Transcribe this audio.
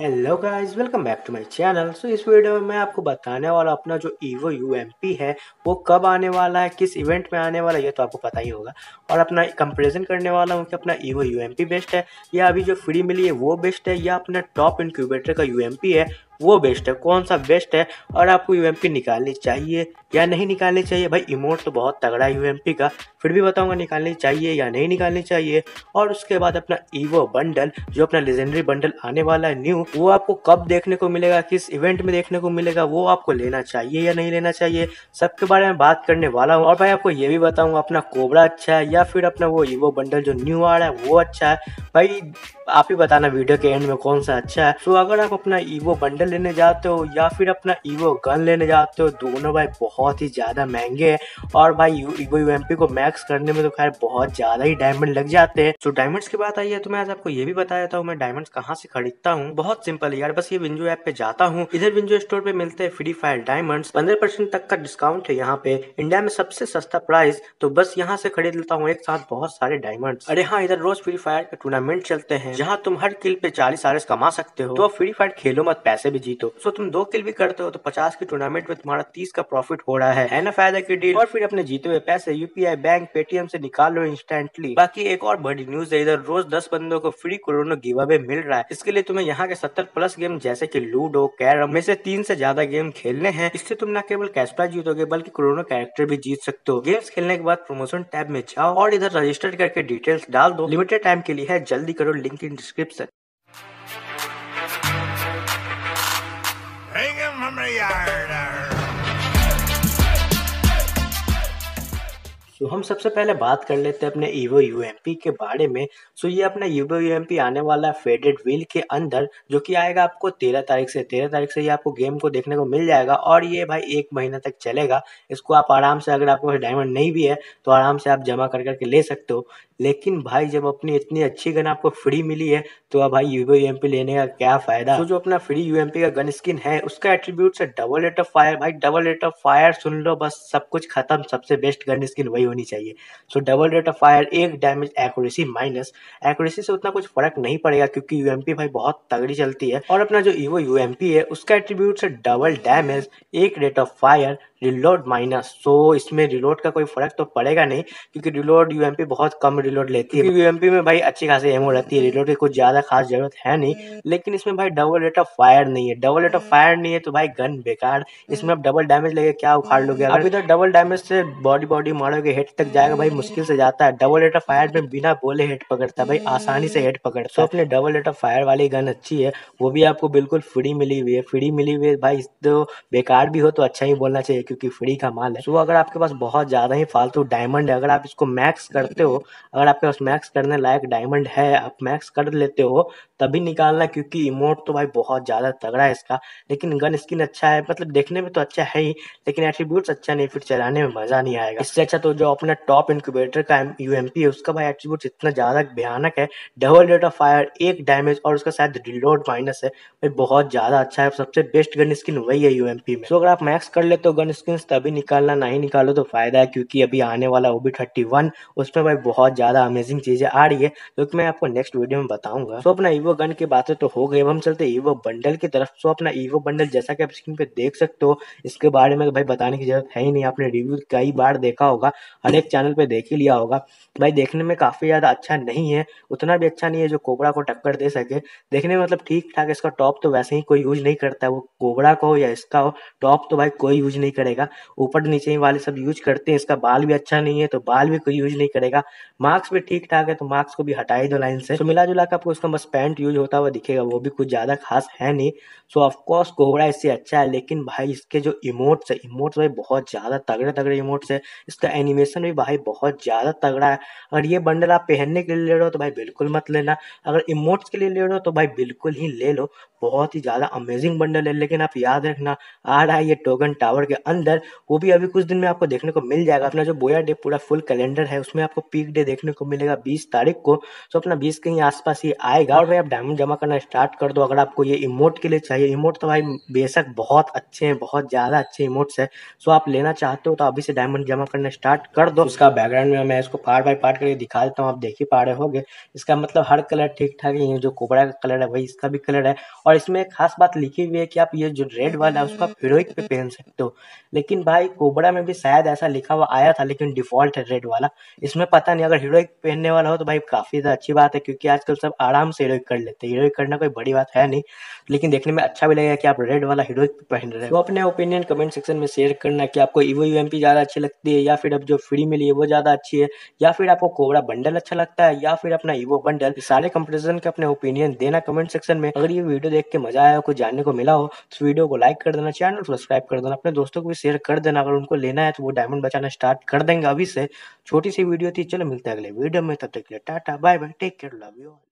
Hello guys welcome back to my channel so इस video में मैं आपको बताने वाला अपना जो ईवो यू है, वो कब आने वाला है, किस इवेंट में आने वाला है, ये तो आपको पता ही होगा। और अपना कंपैरिजन करने वाला हूँ कि अपना ईवो यू बेस्ट है, या अभी जो फ्री मिली है, वो बेस्ट है, या अपना टॉप इनक्यूबेटर का UMP है वो बेस्ट है। कौन सा बेस्ट है? और आपको यू निकालनी चाहिए या नहीं निकालनी चाहिए? भाई इमोट तो बहुत तगड़ा है यूएमपी का। फिर भी बताऊँगा निकालनी चाहिए या नहीं निकालनी चाहिए। और उसके बाद अपना ईवो बंडल जो अपना लेजेंडरी बंडल आने वाला है न्यू वो आपको कब देखने को मिलेगा? किस इवेंट में देखने को मिलेगा? वो आपको लेना चाहिए या नहीं लेना चाहिए? सबके बारे में बात करने वाला हूँ। और भाई, आपको ये भी बताऊँगा, अपना कोबरा अच्छा है या फिर अपना वो ईवो बंडल जो न्यू आ रहा है, वो अच्छा है। भाई, आप ही बताना वीडियो के एंड में कौन सा अच्छा है। तो अगर आप अपना ईवो बंडल लेने जाते हो या फिर अपना ईवो गन लेने जाते हो? दोनों भाई बहुत ही ज़्यादा महँगे हैं। और भाई ईवो यू को मैक्स करने में तो खैर बहुत ज़्यादा ही डायमंड लग जाते हैं। तो डायमंड्स की बात आई है तो मैं आज आपको ये भी बताया हूँ मैं डायमंड्स कहाँ से खरीदता हूँ? बहुत सिंपल यार, बस ये विंजो ऐप पे जाता हूँ। इधर विंजो स्टोर पे मिलते हैं फ्री फायर डायमंड पंद्रह परसेंट तक का डिस्काउंट है यहाँ पे। इंडिया में सबसे सस्ता प्राइस तो बस यहाँ से खरीद लेता हूँ। एक साथ बहुत सारे डायमंड अरे हाँ इधर रोज फ्री फायर के टूर्नामेंट चलते हैं, जहाँ तुम हर किल पे चालीस आर कमा सकते हो। तो फ्री फायर खेलो मत, पैसे भी जीतो। सो तुम दो किल भी करते हो तो पचास की टूर्नामेंट में तुम्हारा तीस का प्रॉफिट हो रहा है। ना, फ़ायदा की डील और फिर अपने जीते हुए पैसे यूपीआई बैंक पेटीएम से निकाल लो इंस्टेंटली बाकी एक और बड़ी न्यूज़ है, इधर रोज दस बंदों को फ्री कोरोना गिव मिल रहा है। इसके लिए तुम्हें यहाँ के सत्तर प्लस गेम जैसे की लूडो कैरम में से तीन से ज़्यादा गेम खेलने हैं। इससे तुम न केवल कैश प्राइज जीतोगे, बल्कि कोरोना कैरेक्टर भी जीत सकते हो। गेम्स खेलने के बाद प्रमोशन टैब में जाओ और इधर रजिस्टर करके डिटेल्स डाल दो। लिमिटेड टाइम के लिए है, जल्दी करो लिंक इन डिस्क्रिप्शन तो हम सबसे पहले बात कर लेते हैं अपने ईवो यू के बारे में। सो ये अपना ईवो यू आने वाला है फेडेड व्हील के अंदर, जो कि आएगा आपको तेरह तारीख से। तेरह तारीख से ये आपको गेम को देखने को मिल जाएगा और ये भाई एक महीना तक चलेगा। इसको आप आराम से, अगर आपको डायमंड नहीं भी है तो आराम से आप जमा कर करके ले सकते हो। लेकिन भाई, जब अपनी इतनी अच्छी गन आपको फ्री मिली है तो अब भाई यूवो यू लेने का क्या फ़ायदा? तो जो अपना फ्री यू का गन स्किन है, उसका एट्रीब्यूट से डबल रेट ऑफ़ फायर भाई डबल रेट ऑफ़ फायर सुन लो, बस सब कुछ खत्म, सबसे बेस्ट गन स्किन वही होनी चाहिए। So double rate of fire एक डैमेज एक्यूरेसी माइनस एक्यूरेसी से उतना कुछ फ़र्क नहीं पड़ेगा, क्योंकि यू भाई बहुत तगड़ी चलती है। और अपना जो ईवो यू है, उसका एट्रीब्यूट से डबल डैमेज एक rate of fire reload minus so इसमें रिलोड का कोई फ़र्क तो पड़ेगा नहीं, क्योंकि रिलोड यूएमपी बहुत कम रिलोड लेती है। यूएमपी में भाई अच्छी खासी एमओ रहती है रिलोड की कुछ ज़्यादा खास ज़रूरत है नहीं। लेकिन इसमें भाई डबल रेट ऑफ़ फायर नहीं है। डबल रेट ऑफ़ फायर नहीं है तो भाई गन बेकार। इसमें आप डबल डैमेज लेके क्या उखाड़ लोगे? अब इधर डबल डैमेज से बॉडी बॉडी मारोगे हेड तक जाएगा भाई मुश्किल से जाता है। डबल रेट ऑफ़ फायर में बिना बोले हेड पकड़ता है भाई आसानी से हेड पकड़ता तो अपने डबल रेट ऑफ़ फायर वाली गन अच्छी है वो भी आपको बिल्कुल फ्री मिली हुई है। फ्री मिली हुई है भाई तो बेकार भी हो तो अच्छा ही बोलना चाहिए क्योंकि फ्री का माल है। तो अगर आपके पास बहुत ज़्यादा ही फालतू डायमंड है अगर आप इसको मैक्स करते हो अगर आपके पास मैक्स करने लायक डायमंड है, आप मैक्स कर लेते हो, तभी निकालना क्योंकि इमोट तो भाई बहुत ज़्यादा तगड़ा है इसका। लेकिन गन स्किन अच्छा है मतलब देखने में तो अच्छा है ही, लेकिन एट्रीब्यूट्स अच्छा नहीं, फिर चलाने में मज़ा नहीं आएगा। इससे अच्छा तो जो अपना टॉप इंक्यूबेटर का यू है, उसका भाई एट्रीब्यूट इतना ज़्यादा भयानक है। डबल रेट ऑफ़ फायर एक डैमेज और उसका शायद रिलोड माइनस है। भाई बहुत ज़्यादा अच्छा है, सबसे बेस्ट गन स्किन वही है यूएमपी में। तो अगर आप मैक्स कर लेते हो गन स्किन तभी निकालना, नहीं निकालो तो फ़ायदा है, क्योंकि अभी आने वाला ओबी थर्टी वन उसमें भाई बहुत ज़्यादा अमेजिंग चीज़ें आ रही है, जो कि मैं आपको नेक्स्ट वीडियो में बताऊँगा। तो अपना ईवो गन की बातें तो हो गई, अब हम चलते ईवो बंडल की तरफ़। तो अपना ईवो बंडल जैसा कि आप स्क्रीन पे देख सकते हो, इसके बारे में भाई बताने की ज़रूरत है ही नहीं। आपने रिव्यू कई बार देखा होगा, हर एक चैनल पे देख ही लिया होगा। भाई देखने में काफ़ी ज़्यादा अच्छा नहीं है, उतना भी अच्छा नहीं है जो कोबरा को टक्कर दे सके। देखने में मतलब ठीक ठाक इसका टॉप तो वैसे ही कोई यूज़ नहीं करता है। वो कोबरा का हो या इसका हो टॉप तो भाई कोई यूज़ नहीं करेगा। ऊपर नीचे ही वाले सब यूज़ करते हैं, इसका बाल भी अच्छा नहीं है तो बाल भी कोई यूज़ नहीं करेगा। मार्क्स भी ठीक ठाक है तो मार्क्स को भी हटा ही दो लाइन से। तो मिला जुला कर आपको उसका बस पैंट यूज़ होता हुआ दिखेगा, वो भी कुछ ज़्यादा खास है नहीं। सो ऑफकोर्स कोबरा इससे अच्छा है, लेकिन भाई इसके जो इमोट्स है इमोट्स भाई बहुत ज़्यादा तगड़े तगड़े इमोट्स है। इसका एनिमेशन भी भाई बहुत ज़्यादा तगड़ा है। अगर ये बंडल आप पहनने के लिए ले रहे हो तो भाई बिल्कुल मत लेना। अगर इमोट्स के लिए ले रहे हो तो भाई बिल्कुल ही ले लो। बहुत ही ज़्यादा अमेजिंग बंडल है, लेकिन आप याद रखना, आ रहा है ये टोगन टावर के अंदर, वो भी अभी कुछ दिन में आपको देखने को मिल जाएगा। अपना जो बोया डे पूरा फुल कैलेंडर है, उसमें आपको पीक डे देखने को मिलेगा बीस तारीख को तो अपना बीस के ही आसपास ये आएगा और भाई आप डायमंड जमा करना स्टार्ट कर दो। अगर आपको ये इमोट के लिए चाहिए इमोट तो भाई बेशक बहुत अच्छे हैं, बहुत ज़्यादा अच्छे इमोट्स है। सो आप लेना चाहते हो तो अभी से डायमंड जमा करना स्टार्ट कर दो। उसका बैकग्राउंड में मैं इसको पार्ट बाई पार्ट करके दिखा देता हूँ, आप देख ही पा रहे हो इसका मतलब हर कलर ठीक ठाक ही है, जो कोबरा का कलर है, वही इसका भी कलर है। और इसमें खास बात लिखी हुई है कि आप ये जो रेड वाला है, उसको आप पे पहन सकते हो। लेकिन भाई कोबरा में भी शायद ऐसा लिखा हुआ आया था, लेकिन डिफ़ॉल्ट है रेड वाला। इसमें पता नहीं, अगर हीरोइक पहनने वाला हो तो भाई काफ़ी ज़्यादा अच्छी बात है, क्योंकि आजकल सब आराम से हीरोइक कर लेते हैं। हीरोइक करना कोई बड़ी बात है नहीं, लेकिन देखने में अच्छा भी लगेगा कि आप रेड वाला हीरोइक पहन रहे हो। तो अपने ओपिनियन कमेंट सेक्शन में शेयर करना कि आपको ईवो यू ज़्यादा अच्छी लगती है, या फिर अब जो फ्री मिली है वो ज़्यादा अच्छी है, या फिर आपको कोबरा बंडल अच्छा लगता है, या फिर अपना ईवो बंडल सारे कंपेरिजन के अपने ओपिनियन देना कमेंट सेक्शन में। अगर ये वीडियो देख के मज़ा आया कुछ जानने को मिला हो तो वीडियो को लाइक कर देना चैनल सब्सक्राइब कर देना, अपने दोस्तों को भी शेयर कर देना। अगर उनको लेना है तो वो डायमंड बचाना स्टार्ट कर देंगे अभी से। छोटी सी वीडियो थी, चलो मिलते हैं अगले वीडियो में तब तक के लिए tata bye bye take care love you